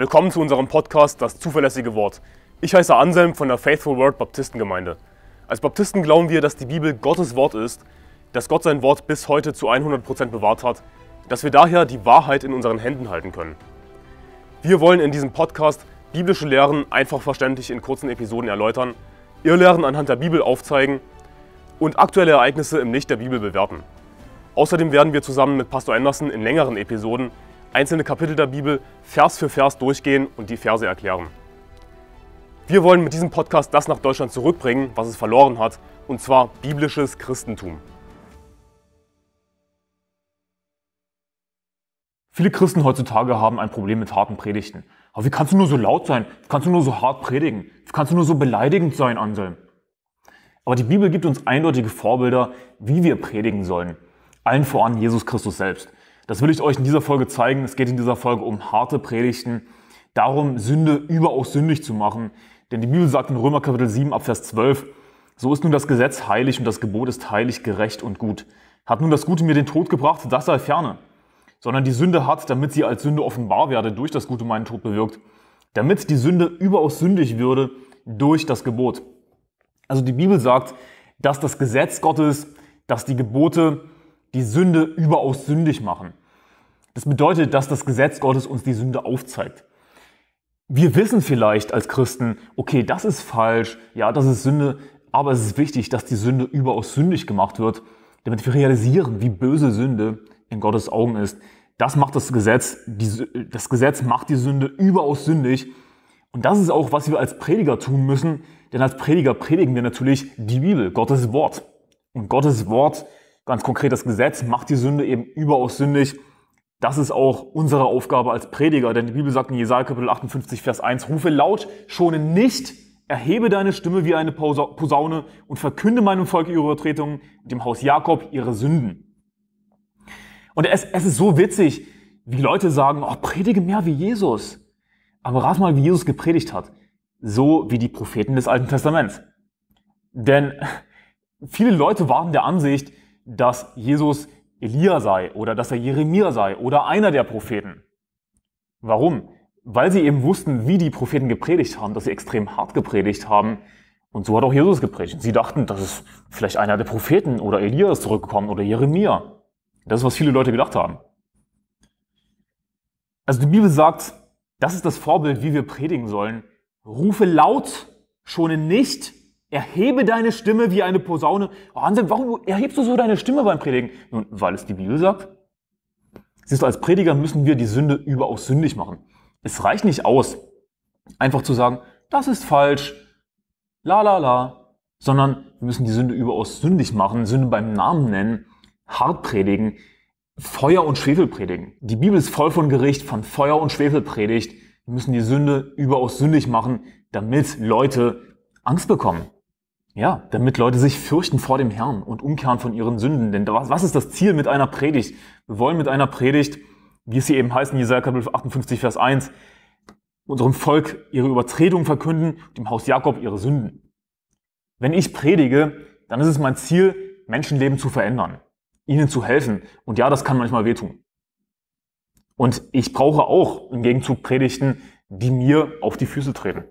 Willkommen zu unserem Podcast Das zuverlässige Wort. Ich heiße Anselm von der Faithful Word Baptistengemeinde. Als Baptisten glauben wir, dass die Bibel Gottes Wort ist, dass Gott sein Wort bis heute zu 100% bewahrt hat, dass wir daher die Wahrheit in unseren Händen halten können. Wir wollen in diesem Podcast biblische Lehren einfach verständlich in kurzen Episoden erläutern, Irrlehren anhand der Bibel aufzeigen und aktuelle Ereignisse im Licht der Bibel bewerten. Außerdem werden wir zusammen mit Pastor Anderson in längeren Episoden einzelne Kapitel der Bibel Vers für Vers durchgehen und die Verse erklären. Wir wollen mit diesem Podcast das nach Deutschland zurückbringen, was es verloren hat, und zwar biblisches Christentum. Viele Christen heutzutage haben ein Problem mit harten Predigten. Aber wie kannst du nur so laut sein? Wie kannst du nur so hart predigen? Wie kannst du nur so beleidigend sein, Anselm? Aber die Bibel gibt uns eindeutige Vorbilder, wie wir predigen sollen. Allen voran Jesus Christus selbst. Das will ich euch in dieser Folge zeigen. Es geht in dieser Folge um harte Predigten, darum, Sünde überaus sündig zu machen. Denn die Bibel sagt in Römer Kapitel 7 ab Vers 12, so ist nun das Gesetz heilig und das Gebot ist heilig, gerecht und gut. Hat nun das Gute mir den Tod gebracht, das sei ferne. Sondern die Sünde hat, damit sie als Sünde offenbar werde, durch das Gute meinen Tod bewirkt. Damit die Sünde überaus sündig würde, durch das Gebot. Also die Bibel sagt, dass das Gesetz Gottes, dass die Gebote die Sünde überaus sündig machen. Das bedeutet, dass das Gesetz Gottes uns die Sünde aufzeigt. Wir wissen vielleicht als Christen, okay, das ist falsch, ja, das ist Sünde, aber es ist wichtig, dass die Sünde überaus sündig gemacht wird, damit wir realisieren, wie böse Sünde in Gottes Augen ist. Das macht das Gesetz, die, das Gesetz macht die Sünde überaus sündig. Und das ist auch, was wir als Prediger tun müssen, denn als Prediger predigen wir natürlich die Bibel, Gottes Wort. Und Gottes Wort Ganz konkret, das Gesetz macht die Sünde eben überaus sündig. Das ist auch unsere Aufgabe als Prediger, denn die Bibel sagt in Jesaja Kapitel 58, Vers 1, rufe laut, schone nicht, erhebe deine Stimme wie eine Posaune und verkünde meinem Volk ihre Übertretungen und dem Haus Jakob ihre Sünden. Und es, es ist so witzig, wie Leute sagen, oh, predige mehr wie Jesus. Aber rat mal, wie Jesus gepredigt hat. So wie die Propheten des Alten Testaments. Denn viele Leute waren der Ansicht, dass Jesus Elia sei oder dass er Jeremia sei oder einer der Propheten. Warum? Weil sie eben wussten, wie die Propheten gepredigt haben, dass sie extrem hart gepredigt haben. Und so hat auch Jesus gepredigt. Sie dachten, das ist vielleicht einer der Propheten oder Elia ist zurückgekommen oder Jeremia. Das ist, was viele Leute gedacht haben. Also die Bibel sagt, das ist das Vorbild, wie wir predigen sollen. Rufe laut, schone nicht, Erhebe deine Stimme wie eine Posaune. Wahnsinn, warum erhebst du so deine Stimme beim Predigen? Nun, weil es die Bibel sagt. Siehst du, als Prediger müssen wir die Sünde überaus sündig machen. Es reicht nicht aus, einfach zu sagen, das ist falsch, la la la, sondern wir müssen die Sünde überaus sündig machen, Sünde beim Namen nennen, hart predigen, Feuer und Schwefel predigen. Die Bibel ist voll von Gericht, von Feuer und Schwefel predigt. Wir müssen die Sünde überaus sündig machen, damit Leute Angst bekommen. Ja, damit Leute sich fürchten vor dem Herrn und umkehren von ihren Sünden. Denn was ist das Ziel mit einer Predigt? Wir wollen mit einer Predigt, wie es hier eben heißt in Jesaja Kapitel 58, Vers 1, unserem Volk ihre Übertretung verkünden, dem Haus Jakob ihre Sünden. Wenn ich predige, dann ist es mein Ziel, Menschenleben zu verändern, ihnen zu helfen. Und ja, das kann manchmal wehtun. Und ich brauche auch im Gegenzug Predigten, die mir auf die Füße treten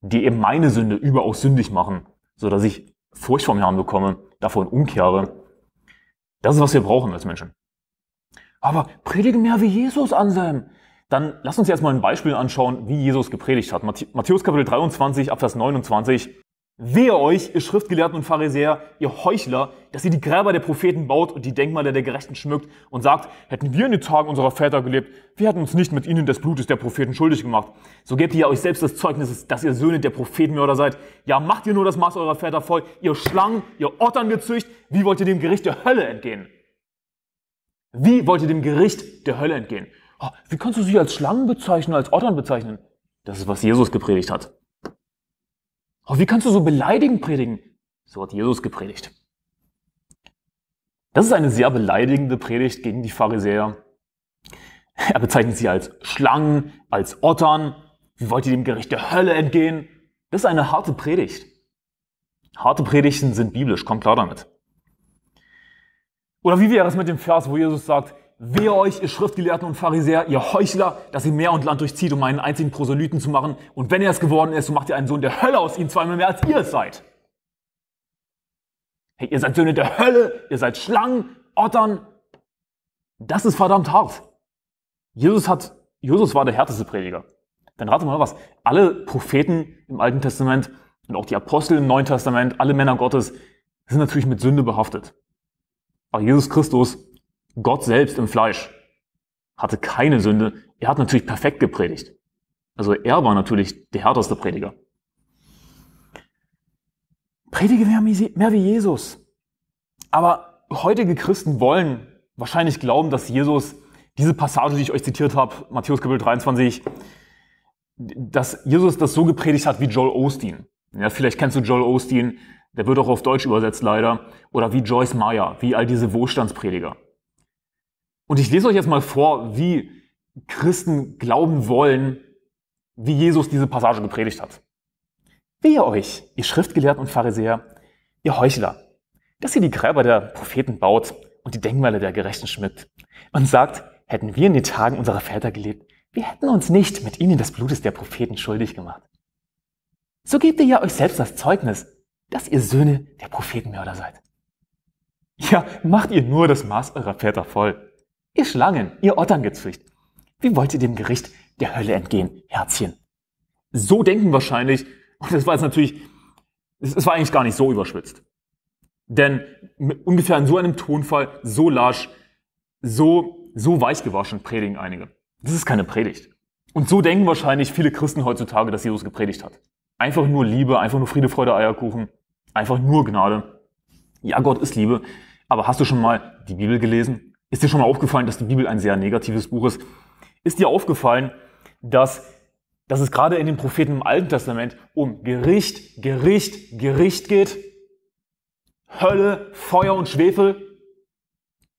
die eben meine Sünde überaus sündig machen, so dass ich Furcht vom Herrn bekomme, davon umkehre. Das ist, was wir brauchen als Menschen. Aber predige mehr wie Jesus, Anselm. Dann lass uns jetzt mal ein Beispiel anschauen, wie Jesus gepredigt hat. Matthäus Kapitel 23, Abvers 29. Wehe euch, ihr Schriftgelehrten und Pharisäer, ihr Heuchler, dass ihr die Gräber der Propheten baut und die Denkmale der Gerechten schmückt und sagt, hätten wir in den Tagen unserer Väter gelebt, wir hätten uns nicht mit ihnen des Blutes der Propheten schuldig gemacht. So gebt ihr euch selbst das Zeugnis, dass ihr Söhne der Prophetenmörder seid. Ja, macht ihr nur das Maß eurer Väter voll, ihr Schlangen, ihr Ottern gezücht, wie wollt ihr dem Gericht der Hölle entgehen? Wie wollt ihr dem Gericht der Hölle entgehen? Oh, wie kannst du sie als Schlangen bezeichnen, als Ottern bezeichnen? Das ist, was Jesus gepredigt hat. Oh, wie kannst du so beleidigend predigen? So hat Jesus gepredigt. Das ist eine sehr beleidigende Predigt gegen die Pharisäer. Er bezeichnet sie als Schlangen, als Ottern. Wie wollt ihr dem Gericht der Hölle entgehen? Das ist eine harte Predigt. Harte Predigten sind biblisch, kommt klar damit. Oder wie wäre es mit dem Vers, wo Jesus sagt, Wehe euch, ihr Schriftgelehrten und Pharisäer, ihr Heuchler, dass ihr Meer und Land durchzieht, um einen einzigen Proselyten zu machen. Und wenn er es geworden ist, so macht ihr einen Sohn der Hölle aus ihm zweimal mehr, als ihr es seid. Hey, ihr seid Söhne der Hölle, ihr seid Schlangen, Ottern. Das ist verdammt hart. Jesus hat, Jesus war der härteste Prediger. Dann rate mal was. Alle Propheten im Alten Testament und auch die Apostel im Neuen Testament, alle Männer Gottes, sind natürlich mit Sünde behaftet. Aber Jesus Christus Gott selbst im Fleisch hatte keine Sünde. Er hat natürlich perfekt gepredigt. Also er war natürlich der härteste Prediger. Predige mehr wie Jesus. Aber heutige Christen wollen wahrscheinlich glauben, dass Jesus diese Passage, die ich euch zitiert habe, Matthäus Kapitel 23, dass Jesus das so gepredigt hat wie Joel Osteen. Ja, vielleicht kennst du Joel Osteen, der wird auch auf Deutsch übersetzt leider, oder wie Joyce Meyer, wie all diese Wohlstandsprediger. Und ich lese euch jetzt mal vor, wie Christen glauben wollen, wie Jesus diese Passage gepredigt hat. Wehe euch, ihr Schriftgelehrten und Pharisäer, ihr Heuchler, dass ihr die Gräber der Propheten baut und die Denkmäler der Gerechten schmückt und sagt, hätten wir in den Tagen unserer Väter gelebt, wir hätten uns nicht mit ihnen des Blutes der Propheten schuldig gemacht. So gebt ihr ja euch selbst das Zeugnis, dass ihr Söhne der Prophetenmörder seid. Ja, macht ihr nur das Maß eurer Väter voll. Ihr Schlangen, ihr Otterngezücht. Wie wollt ihr dem Gericht der Hölle entgehen, Herzchen? So denken wahrscheinlich, und das war jetzt natürlich, es war eigentlich gar nicht so überschwitzt. Denn ungefähr in so einem Tonfall, so lasch, so, so weich gewaschen predigen einige. Das ist keine Predigt. Und so denken wahrscheinlich viele Christen heutzutage, dass Jesus gepredigt hat. Einfach nur Liebe, einfach nur Friede, Freude, Eierkuchen, einfach nur Gnade. Ja, Gott ist Liebe. Aber hast du schon mal die Bibel gelesen? Ist dir schon mal aufgefallen, dass die Bibel ein sehr negatives Buch ist? Ist dir aufgefallen, dass, dass es gerade in den Propheten im Alten Testament um Gericht, Gericht, Gericht geht? Hölle, Feuer und Schwefel?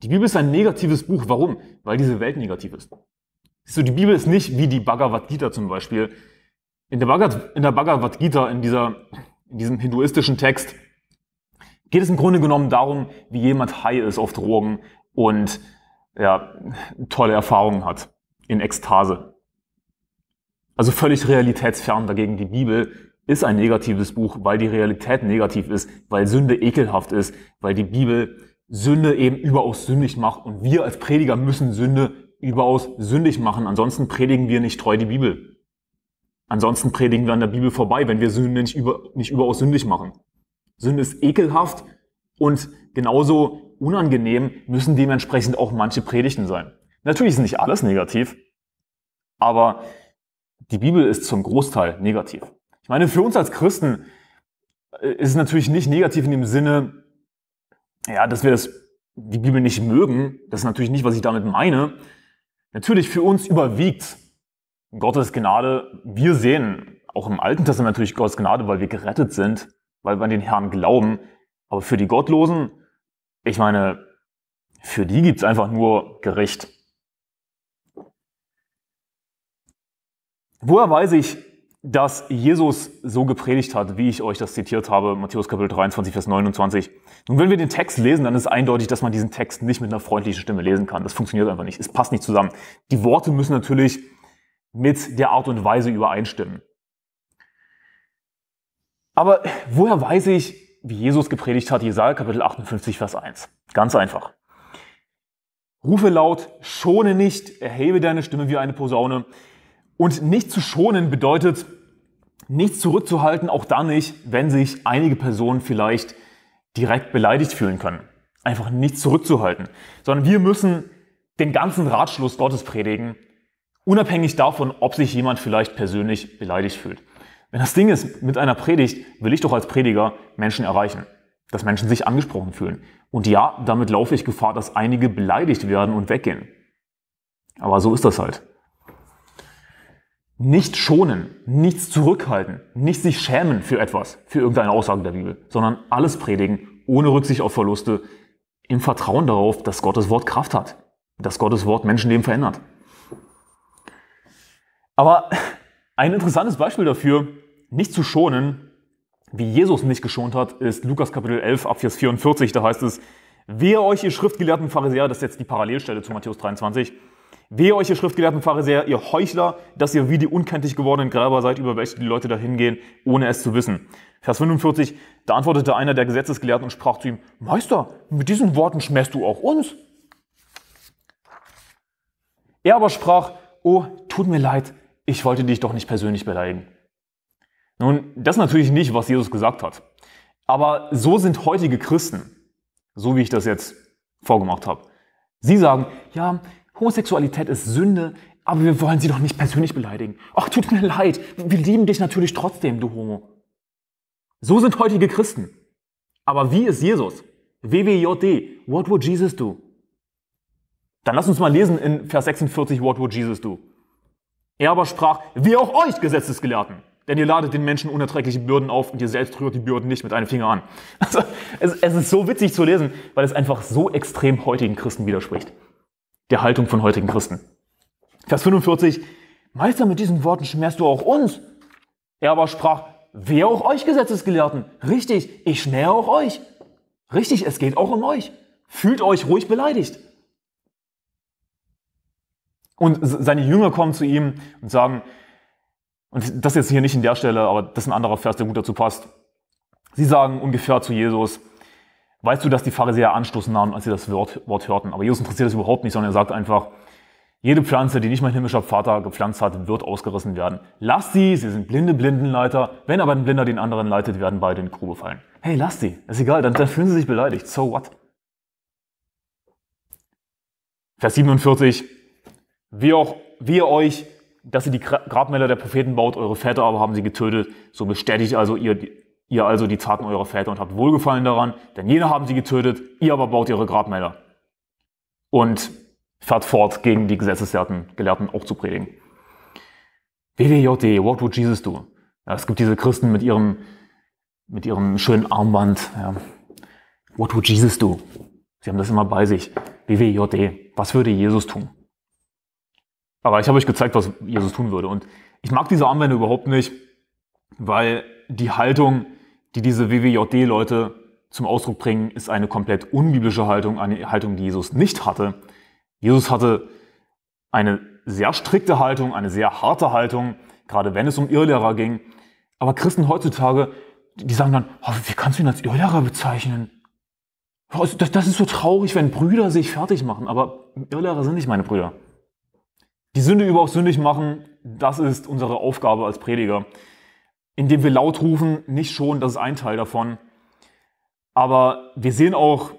Die Bibel ist ein negatives Buch. Warum? Weil diese Welt negativ ist. Siehst du, die Bibel ist nicht wie die Bhagavad Gita zum Beispiel. In der Bhagavad, in der Bhagavad Gita, in, dieser, in diesem hinduistischen Text, geht es im Grunde genommen darum, wie jemand high ist auf Drogen, und ja, tolle Erfahrungen hat in Ekstase. Also völlig realitätsfern dagegen die Bibel ist ein negatives Buch, weil die Realität negativ ist, weil Sünde ekelhaft ist, weil die Bibel Sünde eben überaus sündig macht und wir als Prediger müssen Sünde überaus sündig machen. Ansonsten predigen wir nicht treu die Bibel. Ansonsten predigen wir an der Bibel vorbei, wenn wir Sünde nicht, über, nicht überaus sündig machen. Sünde ist ekelhaft und genauso unangenehm müssen dementsprechend auch manche Predigten sein. Natürlich ist nicht alles negativ, aber die Bibel ist zum Großteil negativ. Ich meine, für uns als Christen äh, ist es natürlich nicht negativ in dem Sinne, ja, dass wir das, die Bibel nicht mögen. Das ist natürlich nicht, was ich damit meine. Natürlich für uns überwiegt Gottes Gnade. Wir sehen auch im Alten Testament natürlich Gottes Gnade, weil wir gerettet sind, weil wir an den Herrn glauben. Aber für die Gottlosen ich meine, für die gibt's einfach nur Gericht. Woher weiß ich, dass Jesus so gepredigt hat, wie ich euch das zitiert habe, Matthäus Kapitel 23, Vers 29. Nun, wenn wir den Text lesen, dann ist eindeutig, dass man diesen Text nicht mit einer freundlichen Stimme lesen kann. Das funktioniert einfach nicht. Es passt nicht zusammen. Die Worte müssen natürlich mit der Art und Weise übereinstimmen. Aber woher weiß ich, wie Jesus gepredigt hat, Jesaja Kapitel 58, Vers 1. Ganz einfach. Rufe laut, schone nicht, erhebe deine Stimme wie eine Posaune. Und nicht zu schonen bedeutet, nichts zurückzuhalten, auch dann nicht, wenn sich einige Personen vielleicht direkt beleidigt fühlen können. Einfach nichts zurückzuhalten. Sondern wir müssen den ganzen Ratschluss Gottes predigen, unabhängig davon, ob sich jemand vielleicht persönlich beleidigt fühlt. Wenn das Ding ist, mit einer Predigt will ich doch als Prediger Menschen erreichen, dass Menschen sich angesprochen fühlen. Und ja, damit laufe ich Gefahr, dass einige beleidigt werden und weggehen. Aber so ist das halt. Nicht schonen, nichts zurückhalten, nicht sich schämen für etwas, für irgendeine Aussage der Bibel, sondern alles predigen, ohne Rücksicht auf Verluste, im Vertrauen darauf, dass Gottes Wort Kraft hat, dass Gottes Wort Menschenleben verändert. Aber ein interessantes Beispiel dafür, nicht zu schonen, wie Jesus nicht geschont hat, ist Lukas Kapitel 11 ab Vers 44. Da heißt es, Wehe euch, ihr schriftgelehrten Pharisäer, das ist jetzt die Parallelstelle zu Matthäus 23. Wehe euch, ihr schriftgelehrten Pharisäer, ihr Heuchler, dass ihr wie die unkenntlich gewordenen Gräber seid, über welche die Leute dahin gehen, ohne es zu wissen. Vers 45, da antwortete einer der Gesetzesgelehrten und sprach zu ihm, Meister, mit diesen Worten schmähst du auch uns. Er aber sprach, oh, tut mir leid, ich wollte dich doch nicht persönlich beleidigen. Nun, das ist natürlich nicht, was Jesus gesagt hat. Aber so sind heutige Christen, so wie ich das jetzt vorgemacht habe. Sie sagen, ja, Homosexualität ist Sünde, aber wir wollen sie doch nicht persönlich beleidigen. Ach, tut mir leid, wir lieben dich natürlich trotzdem, du Homo. So sind heutige Christen. Aber wie ist Jesus? WWJD, what would Jesus do? Dann lass uns mal lesen in Vers 46, what would Jesus do? Er aber sprach, wie auch euch Gesetzesgelehrten. Denn ihr ladet den Menschen unerträgliche Bürden auf und ihr selbst rührt die Bürden nicht mit einem Finger an. Also, es, es ist so witzig zu lesen, weil es einfach so extrem heutigen Christen widerspricht. Der Haltung von heutigen Christen. Vers 45, Meister, mit diesen Worten schmerzt du auch uns. Er aber sprach, wer auch euch Gesetzesgelehrten? Richtig, ich schmähe auch euch. Richtig, es geht auch um euch. Fühlt euch ruhig beleidigt. Und seine Jünger kommen zu ihm und sagen, und das jetzt hier nicht in der Stelle, aber das ist ein anderer Vers, der gut dazu passt. Sie sagen ungefähr zu Jesus, weißt du, dass die Pharisäer Anstoß nahmen, als sie das Wort, Wort hörten. Aber Jesus interessiert das überhaupt nicht, sondern er sagt einfach, jede Pflanze, die nicht mein himmlischer Vater gepflanzt hat, wird ausgerissen werden. Lass sie, sie sind blinde Blindenleiter. Wenn aber ein Blinder den anderen leitet, werden beide in die Grube fallen. Hey, lass sie, ist egal, dann, dann fühlen sie sich beleidigt. So what? Vers 47, wie auch, wie euch, dass ihr die Grabmäler der Propheten baut, eure Väter aber haben sie getötet, so bestätigt also ihr, ihr also die Taten eurer Väter und habt Wohlgefallen daran, denn jene haben sie getötet, ihr aber baut ihre Grabmäler. Und fährt fort, gegen die Gesetzesgelehrten Gelehrten auch zu predigen. WWJD, what would Jesus do? Ja, es gibt diese Christen mit ihrem, mit ihrem schönen Armband. Ja. What would Jesus do? Sie haben das immer bei sich. WWJD, was würde Jesus tun? Aber ich habe euch gezeigt, was Jesus tun würde. Und ich mag diese Armbänder überhaupt nicht, weil die Haltung, die diese WWJD-Leute zum Ausdruck bringen, ist eine komplett unbiblische Haltung, eine Haltung, die Jesus nicht hatte. Jesus hatte eine sehr strikte Haltung, eine sehr harte Haltung, gerade wenn es um Irrlehrer ging. Aber Christen heutzutage, die sagen dann, oh, wie kannst du ihn als Irrlehrer bezeichnen? Oh, das ist so traurig, wenn Brüder sich fertig machen, aber Irrlehrer sind nicht meine Brüder. Die Sünde über auch sündig machen, das ist unsere Aufgabe als Prediger. Indem wir laut rufen, nicht schon, das ist ein Teil davon. Aber wir sehen auch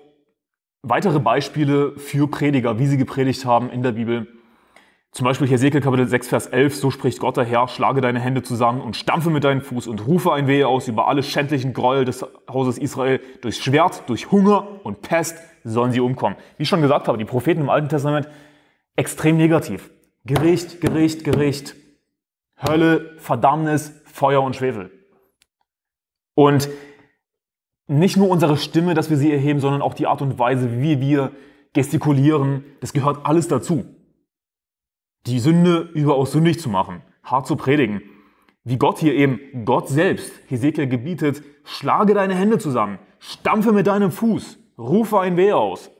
weitere Beispiele für Prediger, wie sie gepredigt haben in der Bibel. Zum Beispiel Hesekiel Kapitel 6, Vers 11, so spricht Gott der Herr, schlage deine Hände zusammen und stampfe mit deinem Fuß und rufe ein Wehe aus über alle schändlichen Gräuel des Hauses Israel. Durch Schwert, durch Hunger und Pest sollen sie umkommen. Wie ich schon gesagt habe, die Propheten im Alten Testament extrem negativ. Gericht, Gericht, Gericht. Hölle, Verdammnis, Feuer und Schwefel. Und nicht nur unsere Stimme, dass wir sie erheben, sondern auch die Art und Weise, wie wir gestikulieren, das gehört alles dazu. Die Sünde überaus sündig zu machen, hart zu predigen. Wie Gott hier eben, Gott selbst, Hesekiel gebietet, schlage deine Hände zusammen, stampfe mit deinem Fuß, rufe ein Weh aus.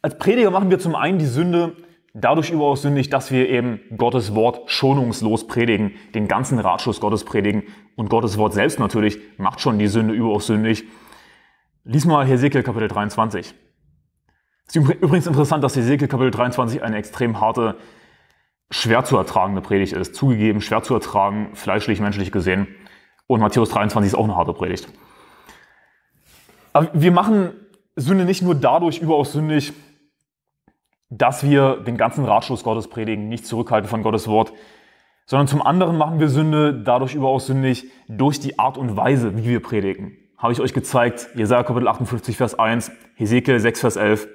Als Prediger machen wir zum einen die Sünde dadurch überaus sündig, dass wir eben Gottes Wort schonungslos predigen, den ganzen Ratschluss Gottes predigen und Gottes Wort selbst natürlich macht schon die Sünde überaus sündig. Lies mal Hesekiel Kapitel 23. Es ist übrigens interessant, dass Hesekiel Kapitel 23 eine extrem harte, schwer zu ertragende Predigt ist. Zugegeben, schwer zu ertragen, fleischlich, menschlich gesehen. Und Matthäus 23 ist auch eine harte Predigt. Aber wir machen Sünde nicht nur dadurch überaus sündig, dass wir den ganzen Ratschluss Gottes predigen, nicht zurückhalten von Gottes Wort, sondern zum anderen machen wir Sünde dadurch überaus sündig durch die Art und Weise, wie wir predigen. Habe ich euch gezeigt, Jesaja Kapitel 58, Vers 1, Hesekiel 6, Vers 11.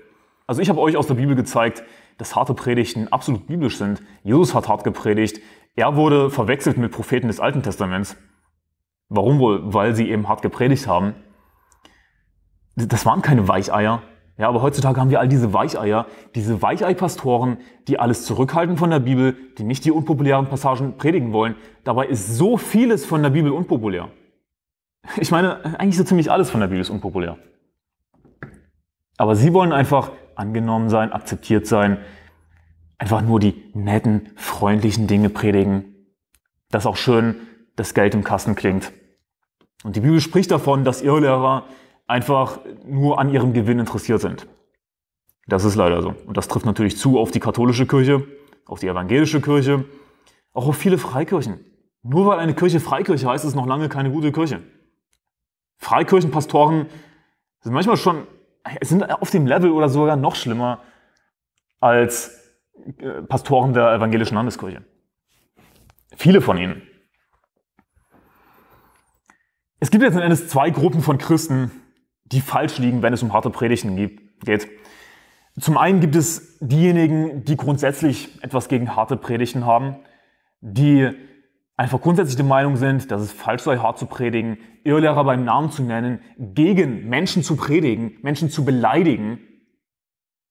Also ich habe euch aus der Bibel gezeigt, dass harte Predigten absolut biblisch sind. Jesus hat hart gepredigt. Er wurde verwechselt mit Propheten des Alten Testaments. Warum wohl? Weil sie eben hart gepredigt haben. Das waren keine Weicheier, ja, aber heutzutage haben wir all diese Weicheier, diese Weichei-Pastoren, die alles zurückhalten von der Bibel, die nicht die unpopulären Passagen predigen wollen. Dabei ist so vieles von der Bibel unpopulär. Ich meine, eigentlich so ziemlich alles von der Bibel ist unpopulär. Aber sie wollen einfach angenommen sein, akzeptiert sein, einfach nur die netten, freundlichen Dinge predigen, dass auch schön das Geld im Kasten klingt. Und die Bibel spricht davon, dass Irrlehrer einfach nur an ihrem Gewinn interessiert sind. Das ist leider so. Und das trifft natürlich zu auf die katholische Kirche, auf die evangelische Kirche, auch auf viele Freikirchen. Nur weil eine Kirche Freikirche heißt, ist es noch lange keine gute Kirche. Freikirchenpastoren sind manchmal schon, sind auf dem Level oder sogar noch schlimmer als äh, Pastoren der evangelischen Landeskirche. Viele von ihnen. Es gibt letzten Endes zwei Gruppen von Christen, die falsch liegen, wenn es um harte Predigten geht. Zum einen gibt es diejenigen, die grundsätzlich etwas gegen harte Predigten haben, die einfach grundsätzlich der Meinung sind, dass es falsch sei, hart zu predigen, Irrlehrer beim Namen zu nennen, gegen Menschen zu predigen, Menschen zu beleidigen.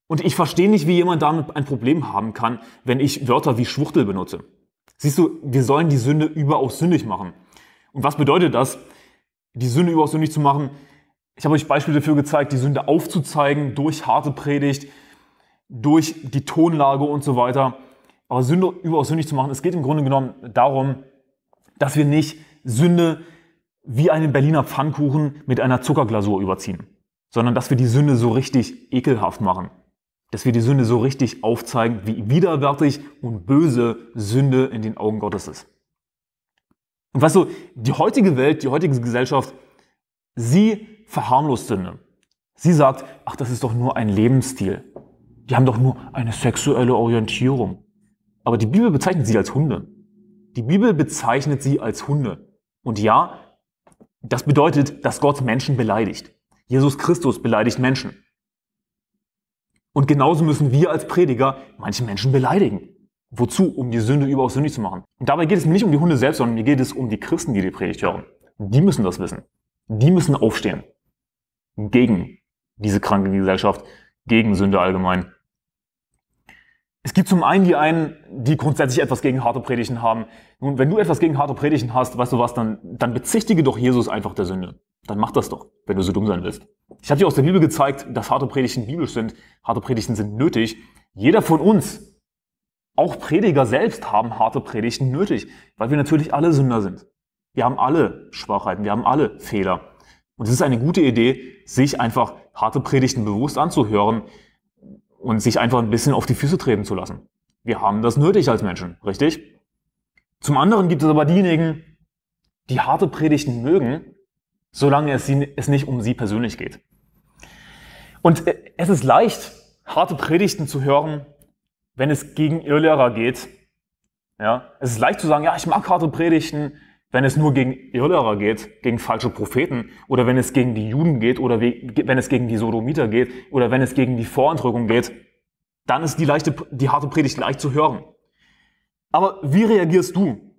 Und ich verstehe nicht, wie jemand damit ein Problem haben kann, wenn ich Wörter wie Schwuchtel benutze. Siehst du, wir sollen die Sünde überaus sündig machen. Und was bedeutet das, die Sünde überaus sündig zu machen? Ich habe euch Beispiele dafür gezeigt, die Sünde aufzuzeigen durch harte Predigt, durch die Tonlage und so weiter. Aber Sünde überaus sündig zu machen, es geht im Grunde genommen darum, dass wir nicht Sünde wie einen Berliner Pfannkuchen mit einer Zuckerglasur überziehen, sondern dass wir die Sünde so richtig ekelhaft machen. Dass wir die Sünde so richtig aufzeigen, wie widerwärtig und böse Sünde in den Augen Gottes ist. Und weißt du, die heutige Welt, die heutige Gesellschaft, sie verharmlost Sünde. Sie sagt, ach, das ist doch nur ein Lebensstil. Die haben doch nur eine sexuelle Orientierung. Aber die Bibel bezeichnet sie als Hunde. Die Bibel bezeichnet sie als Hunde. Und ja, das bedeutet, dass Gott Menschen beleidigt. Jesus Christus beleidigt Menschen. Und genauso müssen wir als Prediger manche Menschen beleidigen. Wozu? Um die Sünde überaus sündig zu machen. Und dabei geht es mir nicht um die Hunde selbst, sondern mir geht es um die Christen, die die Predigt hören. Die müssen das wissen. Die müssen aufstehen. Gegen diese kranke Gesellschaft, gegen Sünde allgemein. Es gibt zum einen die einen, die grundsätzlich etwas gegen harte Predigten haben. Nun, wenn du etwas gegen harte Predigten hast, weißt du was, dann, dann bezichtige doch Jesus einfach der Sünde. Dann mach das doch, wenn du so dumm sein willst. Ich habe dir aus der Bibel gezeigt, dass harte Predigten biblisch sind. Harte Predigten sind nötig. Jeder von uns, auch Prediger selbst, haben harte Predigten nötig, weil wir natürlich alle Sünder sind. Wir haben alle Schwachheiten, wir haben alle Fehler. Und es ist eine gute Idee, sich einfach harte Predigten bewusst anzuhören, und sich einfach ein bisschen auf die Füße treten zu lassen. Wir haben das nötig als Menschen, richtig? Zum anderen gibt es aber diejenigen, die harte Predigten mögen, solange es, sie, es nicht um sie persönlich geht. Und äh, es ist leicht, harte Predigten zu hören, wenn es gegen Irrlehrer geht. Ja, es ist leicht zu sagen, ja, ich mag harte Predigten, wenn es nur gegen Irrlehrer geht, gegen falsche Propheten oder wenn es gegen die Juden geht oder wenn es gegen die Sodomiter geht oder wenn es gegen die Vorentrückung geht, dann ist die, leichte, die harte Predigt leicht zu hören. Aber wie reagierst du?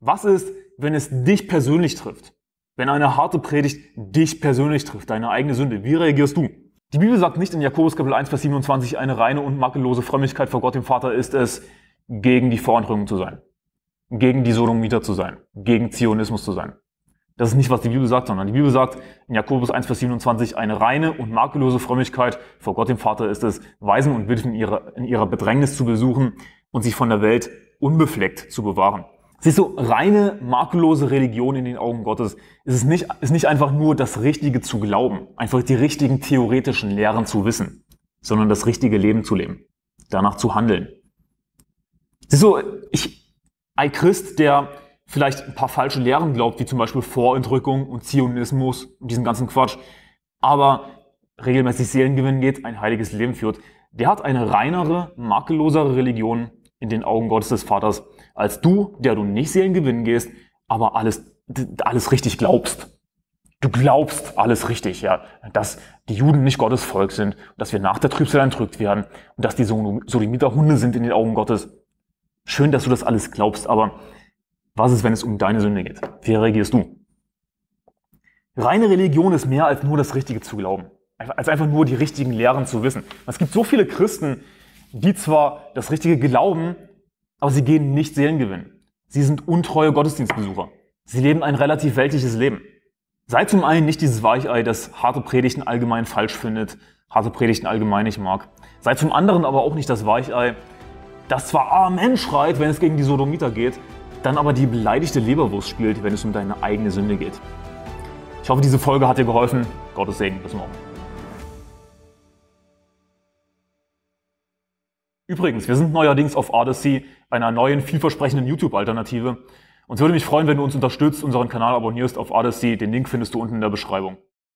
Was ist, wenn es dich persönlich trifft? Wenn eine harte Predigt dich persönlich trifft, deine eigene Sünde, wie reagierst du? Die Bibel sagt nicht in Jakobus Kapitel 1, Vers 27, eine reine und makellose Frömmigkeit vor Gott dem Vater ist es, gegen die Vorentrückung zu sein gegen die Sodomiter zu sein, gegen Zionismus zu sein. Das ist nicht, was die Bibel sagt, sondern die Bibel sagt in Jakobus 1, Vers 27, eine reine und makellose Frömmigkeit vor Gott dem Vater ist es, Waisen und Witwen in ihrer, Bedrängnis zu besuchen und sich von der Welt unbefleckt zu bewahren. Siehst du, reine, makellose Religion in den Augen Gottes ist es nicht, ist nicht einfach nur das Richtige zu glauben, einfach die richtigen theoretischen Lehren zu wissen, sondern das richtige Leben zu leben, danach zu handeln. Siehst du, ich, ein Christ, der vielleicht ein paar falsche Lehren glaubt, wie zum Beispiel Vorentrückung und Zionismus und diesen ganzen Quatsch, aber regelmäßig Seelengewinn geht, ein heiliges Leben führt, der hat eine reinere, makellosere Religion in den Augen Gottes des Vaters als du, der du nicht Seelengewinn gehst, aber alles, alles richtig glaubst. Du glaubst alles richtig, ja, dass die Juden nicht Gottes Volk sind, dass wir nach der Trübsal entrückt werden und dass die Sodomiter Hunde sind in den Augen Gottes. Schön, dass du das alles glaubst, aber was ist, wenn es um deine Sünde geht? Wie reagierst du? Reine Religion ist mehr als nur das Richtige zu glauben. Als einfach nur die richtigen Lehren zu wissen. Es gibt so viele Christen, die zwar das Richtige glauben, aber sie gehen nicht Seelengewinn. Sie sind untreue Gottesdienstbesucher. Sie leben ein relativ weltliches Leben. Sei zum einen nicht dieses Weichei, das harte Predigten allgemein falsch findet harte Predigten allgemein nicht mag. Sei zum anderen aber auch nicht das Weichei, das zwar Amen schreit, wenn es gegen die Sodomiter geht, dann aber die beleidigte Leberwurst spielt, wenn es um deine eigene Sünde geht. Ich hoffe, diese Folge hat dir geholfen. Gottes Segen. Bis morgen. Übrigens, wir sind neuerdings auf Odyssey, einer neuen, vielversprechenden YouTube-Alternative. Und es würde mich freuen, wenn du uns unterstützt, unseren Kanal abonnierst auf Odyssey. Den Link findest du unten in der Beschreibung.